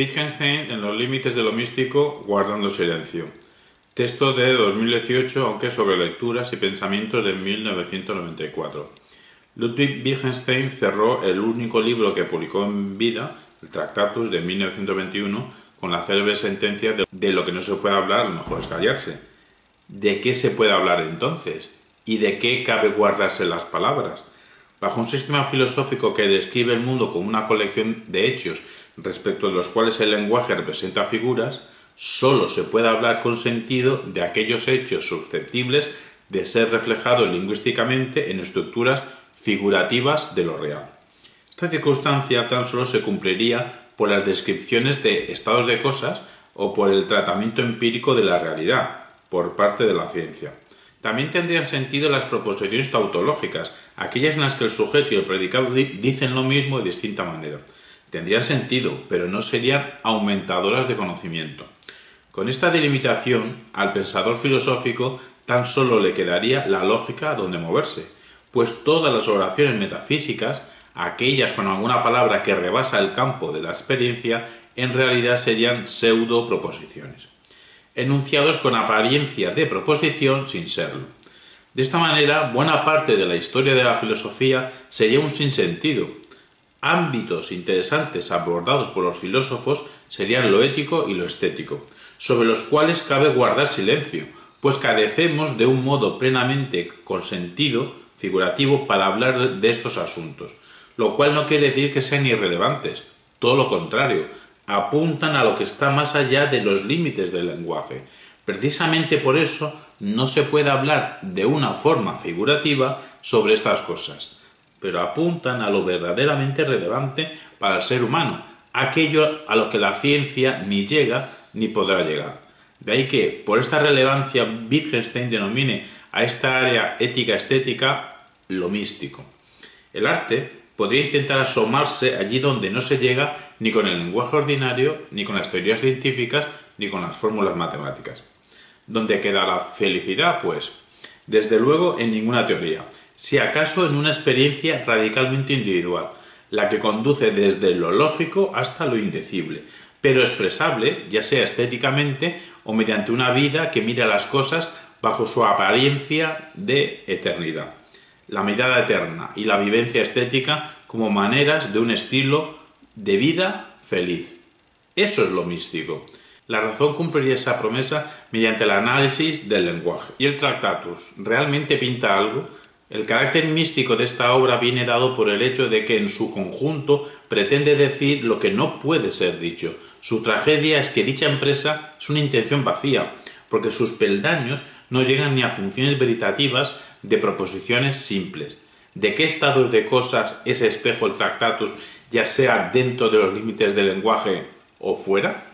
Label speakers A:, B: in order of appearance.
A: Wittgenstein en los límites de lo místico, guardando silencio. Texto de 2018, aunque sobre lecturas y pensamientos de 1994. Ludwig Wittgenstein cerró el único libro que publicó en vida, el Tractatus de 1921, con la célebre sentencia de, lo que no se puede hablar, lo mejor es callarse. ¿De qué se puede hablar entonces? ¿Y de qué cabe guardarse las palabras? Bajo un sistema filosófico que describe el mundo como una colección de hechos respecto de los cuales el lenguaje representa figuras, sólo se puede hablar con sentido de aquellos hechos susceptibles de ser reflejados lingüísticamente en estructuras figurativas de lo real. Esta circunstancia tan solo se cumpliría por las descripciones de estados de cosas o por el tratamiento empírico de la realidad por parte de la ciencia. También tendrían sentido las proposiciones tautológicas, aquellas en las que el sujeto y el predicado dicen lo mismo de distinta manera. Tendrían sentido, pero no serían aumentadoras de conocimiento. Con esta delimitación, al pensador filosófico tan solo le quedaría la lógica donde moverse, pues todas las oraciones metafísicas, aquellas con alguna palabra que rebasa el campo de la experiencia, en realidad serían pseudo proposiciones enunciados con apariencia de proposición sin serlo. De esta manera, buena parte de la historia de la filosofía sería un sinsentido. Ámbitos interesantes abordados por los filósofos serían lo ético y lo estético, sobre los cuales cabe guardar silencio, pues carecemos de un modo plenamente consentido, figurativo, para hablar de estos asuntos, lo cual no quiere decir que sean irrelevantes, todo lo contrario, apuntan a lo que está más allá de los límites del lenguaje. Precisamente por eso no se puede hablar de una forma figurativa sobre estas cosas, pero apuntan a lo verdaderamente relevante para el ser humano, aquello a lo que la ciencia ni llega ni podrá llegar. De ahí que, por esta relevancia, Wittgenstein denomine a esta área ética-estética lo místico. El arte podría intentar asomarse allí donde no se llega ni con el lenguaje ordinario, ni con las teorías científicas, ni con las fórmulas matemáticas. ¿Dónde queda la felicidad? Pues, desde luego, en ninguna teoría, si acaso en una experiencia radicalmente individual, la que conduce desde lo lógico hasta lo indecible, pero expresable, ya sea estéticamente o mediante una vida que mira las cosas bajo su apariencia de eternidad la mirada eterna y la vivencia estética como maneras de un estilo de vida feliz. Eso es lo místico. La razón cumpliría esa promesa mediante el análisis del lenguaje. ¿Y el Tractatus realmente pinta algo? El carácter místico de esta obra viene dado por el hecho de que en su conjunto pretende decir lo que no puede ser dicho. Su tragedia es que dicha empresa es una intención vacía, porque sus peldaños no llegan ni a funciones veritativas de proposiciones simples. ¿De qué estados de cosas es espejo el tractatus, ya sea dentro de los límites del lenguaje o fuera?